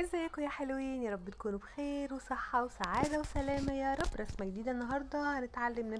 ازيكم يا حلوين؟ يا رب تكونوا بخير وصحة وسعادة وسلامة. يا رب رسمة جديدة النهاردة. هنتعلم